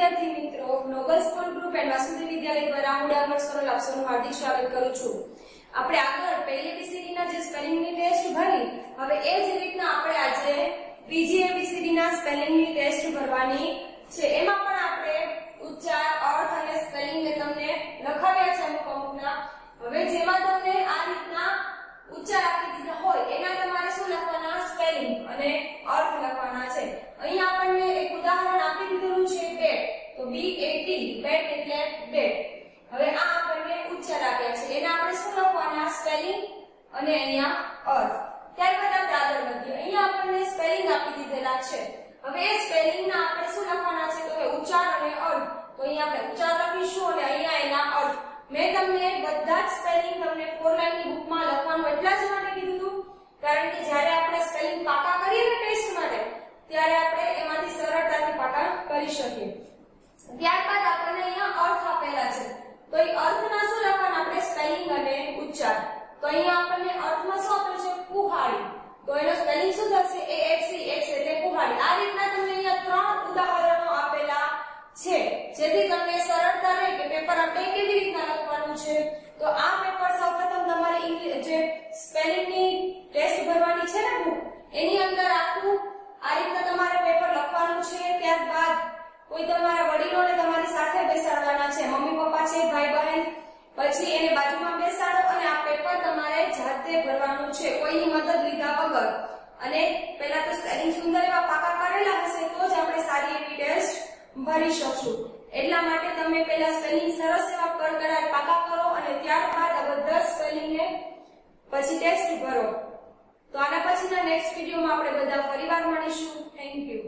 વિદ્યાર્થી મિત્રો noble school group and Vasudev Vidyalaya દ્વારા હું ડામર સરોલ આપ સૌનું હાર્દિક સ્વાગત કરું છું. આપણે આગળ પહેલી એબીસીડી ના જે સ્પેલિંગની ટેસ્ટ ભરી, હવે એ જ રીતના આપણે આજે બીજી એબીસીડી ના સ્પેલિંગની ટેસ્ટ ભરવાની છે. એમાં પણ આપણે ઉચ્ચાર, અર્થ અને સ્પેલિંગ ને તમને લખાવ્યા છે અમુક અમુકના. હવે જેમાં તમને આ રીતના ઉચ્ચાર આપી દીધા હોય, એના તમારે શું લખવાના? સ્પેલિંગ અને અર્થ લખવાના છે અહીં આપણને એક ઉદાહરણ આપી દીધેલું છે એ બેટ એટલે બેટ હવે આ આપણને ઉચ્ચાર આપ્યા છે. એના આપણે શું લખવાના? સ્પેલિંગ અને અહીંયા અર્થ. ત્યારબાદ આપણે આગળ વધીએ. અહીંયા આપણને સ્પેલિંગ આપી દીધેલા છે. હવે એ સ્પેલિંગ ના આપણે શું લખવાના છે? તો કે ઉચ્ચાર અને અર્થ. તો અહીંયા આપણે ઉચ્ચાર લખીશું અને અહીંયા એના અર્થ. મેં તમને બધા જ સ્પેલિંગ તમને ફોર લાઈનની બુકમાં લખવાનું એટલા જ માટે કીધું કારણ કે જ્યારે આપણે સ્પેલિંગ પાકા કરીએ ને ટેસ્ટ માટે, ત્યારે આપણે એમાંથી સરળતાથી પાકા કરી શકીએ. ત્યારબાદ આપણને અહીંયા અર્થ આપેલા છે. તો એ અર્થના શું લખવાના? આપણે સ્પેલિંગ અને ઉચ્ચાર. તો અહીંયા આપણને અર્થમાં શું આપેલું છે? કુહાડી. તો એનો સ્પેલિંગ શું થશે? એ એક્સ એક્સ એટલે કુહાડી. આ રીતના તમને અહીંયા ત્રણ ઉદાહરણો આપેલા છે. જેથી તમને સરળતા રહે કે પેપર આપણે કેવી રીતના લખવાનું છે. તો આ પેપર સૌપ્રથમ તમારે જે સ્પેલિંગની ટેસ્ટ ભરવાની છે ને બુક, એની અંદર આખું આ રીતના તમારે પેપર લખવાનું છે. ત્યારબાદ કોઈ તમારા વડીલોને તમારી સાથે બેસાડવાના છે. મમ્મી પપ્પા છે ભાઈ બહેન પછી એને બાજુમાં બેસાડો અને આ પેપર તમારે જાતે ભરવાનું છે. કોઈની મદદ લીધા વગર. અને પહેલા તો સ્પેલિંગ સુંદર એવા પાકા કરેલા હશે તો જ આપણે સારી એવી ટેસ્ટ ભરી શકશું. એટલા માટે તમે પહેલા સ્પેલિંગ સરસ એવા કડકડાટ પાકા કરો અને ત્યારબાદ આ બધા સ્પેલિંગને પછી ટેસ્ટ ભરો. તો આના પછીના નેક્સ્ટ વિડીયોમાં આપણે બધા ફરીવાર મળીશું. Thank you